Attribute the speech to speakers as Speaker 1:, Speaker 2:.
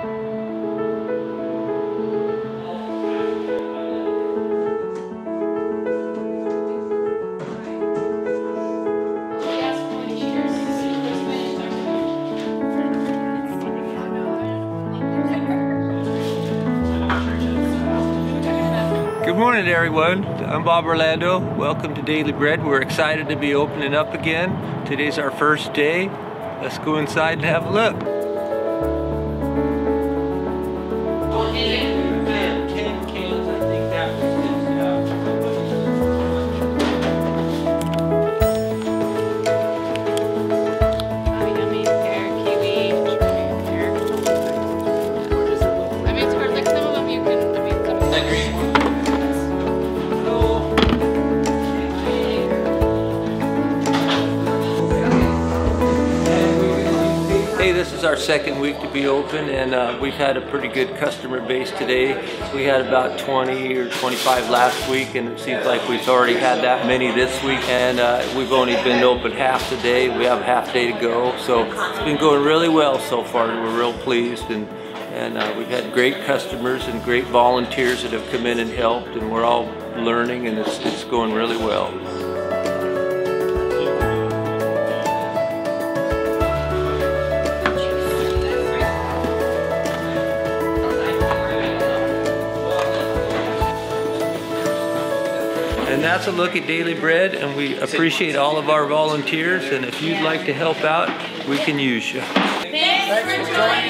Speaker 1: Good morning everyone. I'm Bob Orlando. Welcome to Daily Bread. We're excited to be opening up again. Today's our first day. Let's go inside and have a look. This is our second week to be open and uh, we've had a pretty good customer base today. We had about 20 or 25 last week and it seems like we've already had that many this week and uh, we've only been open half the day. We have half day to go so it's been going really well so far we're real pleased and and uh, we've had great customers and great volunteers that have come in and helped and we're all learning and it's, it's going really well. And that's a look at Daily Bread, and we appreciate all of our volunteers. And if you'd like to help out, we can use you.
Speaker 2: Thanks for joining